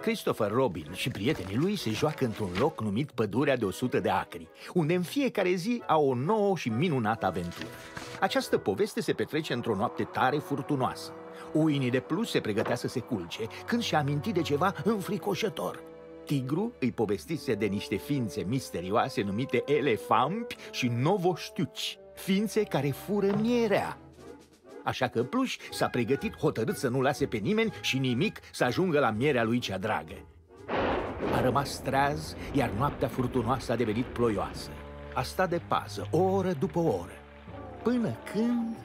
Christopher Robin și prietenii lui se joacă într-un loc numit Pădurea de 100 de acri, unde în fiecare zi au o nouă și minunată aventură. Această poveste se petrece într-o noapte tare furtunoasă. Uinii de plus se pregătea să se culce când și-a amintit de ceva înfricoșător. Tigru îi povestise de niște ființe misterioase numite elefampi și novoștiuci, ființe care fură mierea. Așa că Pluș s-a pregătit hotărât să nu lase pe nimeni și nimic să ajungă la mierea lui cea dragă. A rămas treaz, iar noaptea furtunoasă a devenit ploioasă. A stat de pază, o oră după o oră, până când...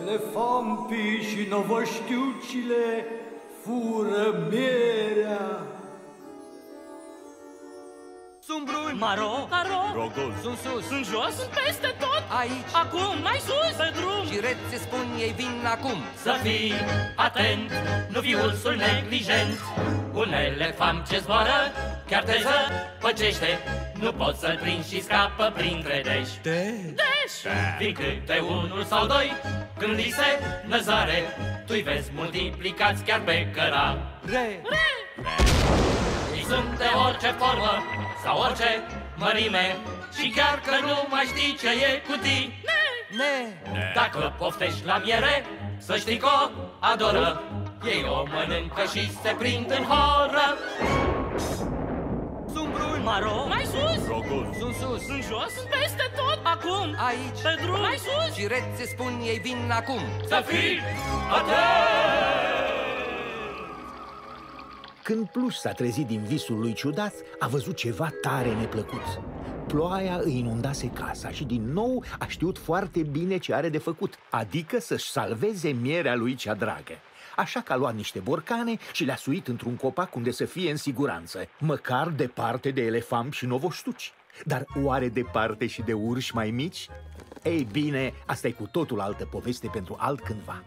Elefampii și novăștiucile fură mierea. Sunt brun, Maro, Caro, Rogol, sunt sus, sunt jos, sunt peste tot. Aici. Acum, mai sus, pe drum. Și reți se spun ei vin acum. Să fii atent, nu fi ursul neglijent. Un elefant ce zboară, chiar te zăpăcește. Nu poți să-l prinzi și scapă printre deși Deși, vii câte unul sau doi Când li se năzare, tu-i vezi multiplicați chiar pe cărare Re, Ei sunt de orice formă sau orice mărime. Și chiar că nu mai știi ce e cu tine. Ne, Dacă poftești la miere, să știi că o adoră. Ei o mănâncă și se prind în horă. Sunt brun, Maro, mai sus, Rogol, sunt sus. Sunt jos, sunt peste tot. Acum, aici. Pe drum, mai sus. Și reți se spun ei vin acum. Să fii atent Când Pluș s-a trezit din visul lui ciudat, a văzut ceva tare neplăcut. Ploaia îi inundase casa și din nou a știut foarte bine ce are de făcut, adică să-și salveze mierea lui cea dragă. Așa că a luat niște borcane și le-a suit într-un copac unde să fie în siguranță, măcar departe de elefant și novoștuci. Dar oare departe și de urși mai mici? Ei bine, asta e cu totul altă poveste pentru altcândva.